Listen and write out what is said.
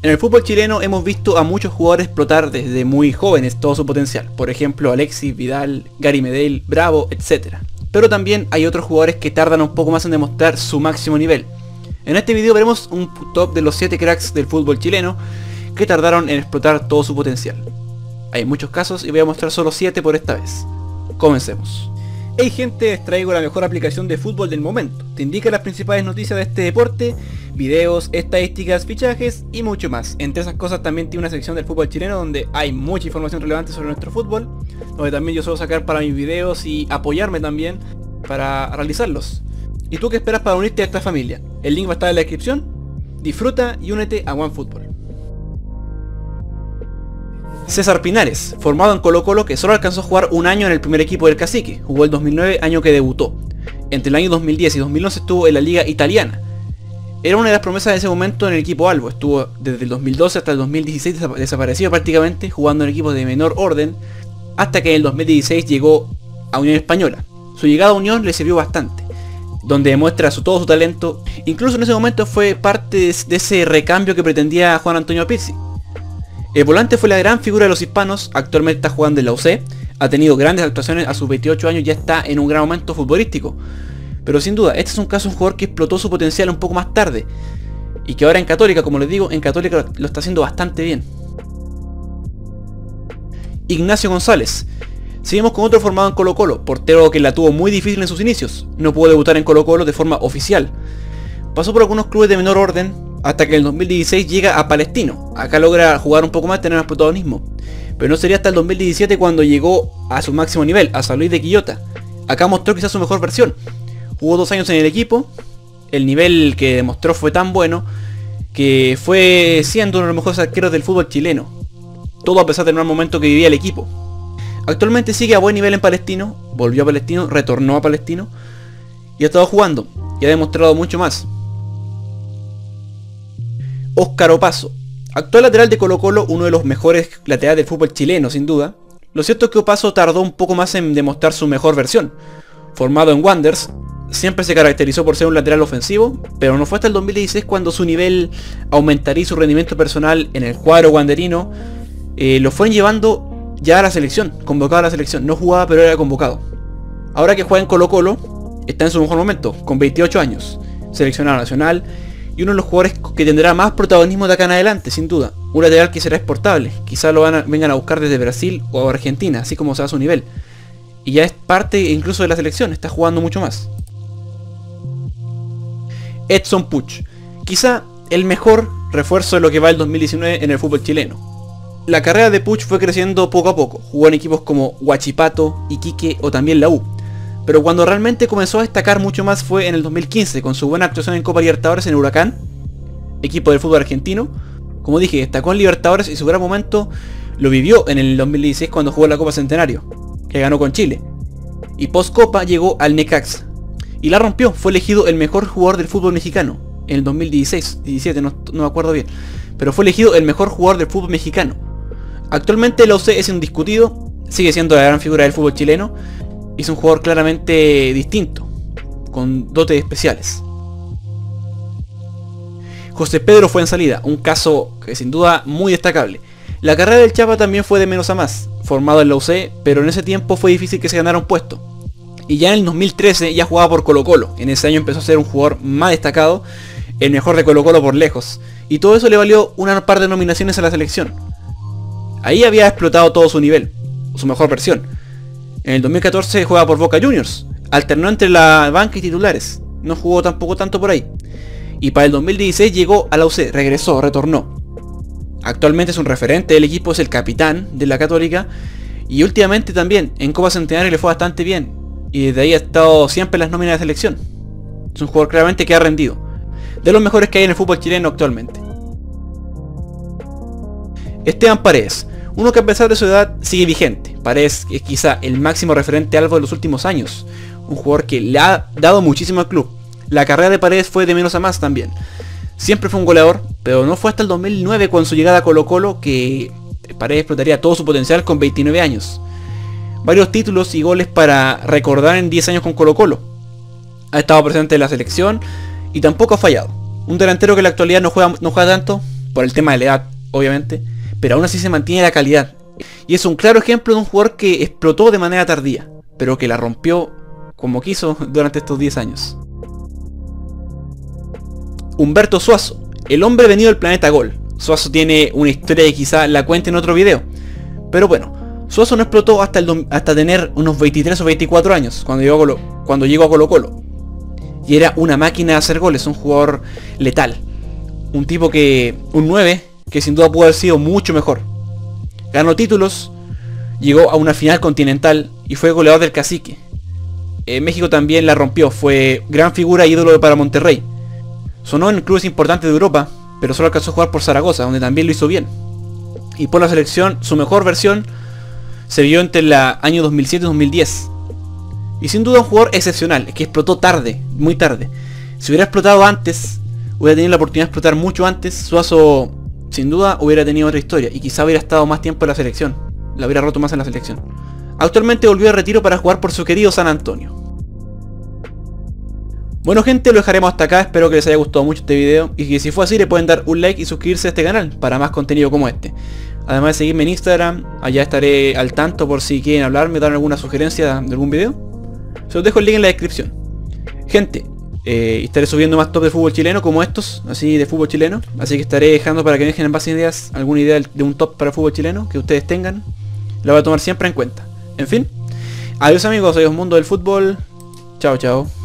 En el fútbol chileno hemos visto a muchos jugadores explotar desde muy jóvenes todo su potencial. Por ejemplo, Alexis, Vidal, Gary Medel, Bravo, etc. Pero también hay otros jugadores que tardan un poco más en demostrar su máximo nivel. En este video veremos un top de los 7 cracks del fútbol chileno que tardaron en explotar todo su potencial. Hay muchos casos y voy a mostrar solo 7 por esta vez. Comencemos. Hey gente, les traigo la mejor aplicación de fútbol del momento. Te indica las principales noticias de este deporte, videos, estadísticas, fichajes y mucho más. Entre esas cosas también tiene una sección del fútbol chileno donde hay mucha información relevante sobre nuestro fútbol, donde también yo suelo sacar para mis videos y apoyarme también para realizarlos. ¿Y tú qué esperas para unirte a esta familia? El link va a estar en la descripción. Disfruta y únete a OneFootball. César Pinares, formado en Colo Colo que solo alcanzó a jugar un año en el primer equipo del Cacique, jugó el 2009, año que debutó. Entre el año 2010 y 2011 estuvo en la liga italiana. Era una de las promesas de ese momento en el equipo Albo, estuvo desde el 2012 hasta el 2016 desaparecido prácticamente, jugando en equipos de menor orden, hasta que en el 2016 llegó a Unión Española. Su llegada a Unión le sirvió bastante, donde demuestra todo su talento, incluso en ese momento fue parte de ese recambio que pretendía Juan Antonio Pizzi el volante fue la gran figura de los hispanos, actualmente está jugando en la UC, ha tenido grandes actuaciones a sus 28 años, ya está en un gran momento futbolístico. Pero sin duda, este es un caso de un jugador que explotó su potencial un poco más tarde. Y que ahora en Católica, como les digo, en Católica lo está haciendo bastante bien. Ignacio González. Seguimos con otro formado en Colo Colo, portero que la tuvo muy difícil en sus inicios. No pudo debutar en Colo Colo de forma oficial. Pasó por algunos clubes de menor orden, hasta que en el 2016 llega a Palestino. Acá logra jugar un poco más, tener más protagonismo. Pero no sería hasta el 2017 cuando llegó a su máximo nivel, a San Luis de Quillota. Acá mostró quizás su mejor versión. Jugó dos años en el equipo, el nivel que demostró fue tan bueno que fue siendo uno de los mejores arqueros del fútbol chileno. Todo a pesar del mal momento que vivía el equipo. Actualmente sigue a buen nivel en Palestino, volvió a Palestino, retornó a Palestino y ha estado jugando y ha demostrado mucho más. Óscar Opaso. Actual lateral de Colo Colo, uno de los mejores laterales del fútbol chileno, sin duda. Lo cierto es que Opaso tardó un poco más en demostrar su mejor versión. Formado en Wanders, siempre se caracterizó por ser un lateral ofensivo, pero no fue hasta el 2016 cuando su nivel aumentaría y su rendimiento personal en el cuadro wanderino eh, lo fueron llevando ya a la selección, convocado a la selección. No jugaba, pero era convocado. Ahora que juega en Colo Colo, está en su mejor momento, con 28 años. Seleccionado nacional, y uno de los jugadores que tendrá más protagonismo de acá en adelante, sin duda. Un lateral que será exportable, quizá lo van vengan a buscar desde Brasil o Argentina, así como se a su nivel. Y ya es parte incluso de la selección, está jugando mucho más. Edson Puch, quizá el mejor refuerzo de lo que va el 2019 en el fútbol chileno. La carrera de Puch fue creciendo poco a poco, jugó en equipos como Huachipato, Iquique o también la U pero cuando realmente comenzó a destacar mucho más fue en el 2015, con su buena actuación en Copa Libertadores en Huracán, equipo del fútbol argentino. Como dije, destacó en Libertadores y su gran momento lo vivió en el 2016 cuando jugó la Copa Centenario, que ganó con Chile. Y post Copa llegó al Necax. Y la rompió, fue elegido el mejor jugador del fútbol mexicano en el 2016, 17, no, no me acuerdo bien. Pero fue elegido el mejor jugador del fútbol mexicano. Actualmente el OC es indiscutido, sigue siendo la gran figura del fútbol chileno, es un jugador claramente distinto, con dotes especiales. José Pedro fue en salida, un caso que sin duda muy destacable. La carrera del Chapa también fue de menos a más, formado en la UC, pero en ese tiempo fue difícil que se ganara un puesto. Y ya en el 2013 ya jugaba por Colo Colo, en ese año empezó a ser un jugador más destacado, el mejor de Colo Colo por lejos. Y todo eso le valió una par de nominaciones a la selección. Ahí había explotado todo su nivel, su mejor versión. En el 2014 juega por Boca Juniors. Alternó entre la banca y titulares. No jugó tampoco tanto por ahí. Y para el 2016 llegó a la UC, regresó, retornó. Actualmente es un referente del equipo, es el capitán de la Católica. Y últimamente también en Copa Centenario le fue bastante bien. Y desde ahí ha estado siempre en las nóminas de selección. Es un jugador claramente que ha rendido. De los mejores que hay en el fútbol chileno actualmente. Esteban Paredes. Uno que a pesar de su edad sigue vigente. Paredes es quizá el máximo referente algo de los últimos años. Un jugador que le ha dado muchísimo al club. La carrera de Paredes fue de menos a más también. Siempre fue un goleador, pero no fue hasta el 2009 con su llegada a Colo Colo que Paredes explotaría todo su potencial con 29 años. Varios títulos y goles para recordar en 10 años con Colo Colo. Ha estado presente en la selección y tampoco ha fallado. Un delantero que en la actualidad no juega, no juega tanto, por el tema de la edad, obviamente, pero aún así se mantiene la calidad. Y es un claro ejemplo de un jugador que explotó de manera tardía, pero que la rompió como quiso durante estos 10 años. Humberto Suazo, el hombre venido del planeta Gol. Suazo tiene una historia que quizá la cuente en otro video. Pero bueno, Suazo no explotó hasta, el, hasta tener unos 23 o 24 años, cuando llegó, a Colo, cuando llegó a Colo Colo. Y era una máquina de hacer goles, un jugador letal. Un tipo que, un 9, que sin duda pudo haber sido mucho mejor. Ganó títulos, llegó a una final continental y fue goleador del cacique. México también la rompió, fue gran figura e ídolo para Monterrey. Sonó en clubes importantes de Europa, pero solo alcanzó a jugar por Zaragoza, donde también lo hizo bien. Y por la selección, su mejor versión se vio entre el año 2007 y 2010. Y sin duda un jugador excepcional, que explotó tarde, muy tarde. Si hubiera explotado antes, hubiera tenido la oportunidad de explotar mucho antes, Suazo sin duda hubiera tenido otra historia y quizá hubiera estado más tiempo en la selección. La hubiera roto más en la selección. Actualmente volvió a retiro para jugar por su querido San Antonio. Bueno gente, lo dejaremos hasta acá, espero que les haya gustado mucho este video y que si fue así le pueden dar un like y suscribirse a este canal para más contenido como este. Además de seguirme en Instagram, allá estaré al tanto por si quieren hablarme, dar alguna sugerencia de algún video. Se los dejo el link en la descripción. Gente, eh, estaré subiendo más top de fútbol chileno como estos, así de fútbol chileno. Así que estaré dejando para que me dejen en base ideas alguna idea de un top para fútbol chileno que ustedes tengan. La voy a tomar siempre en cuenta. En fin, adiós amigos, adiós mundo del fútbol. Chao, chao.